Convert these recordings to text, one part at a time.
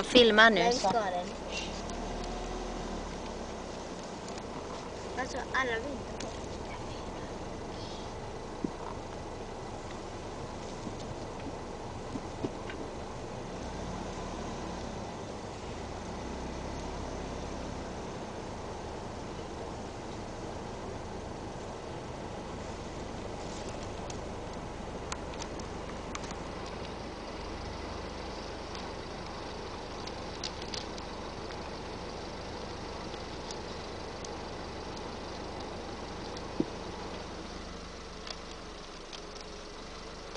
Jag filmar nu. Så. Alltså alla väntar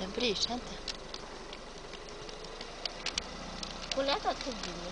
Den bryr sig inte. Hon äter tuggummi.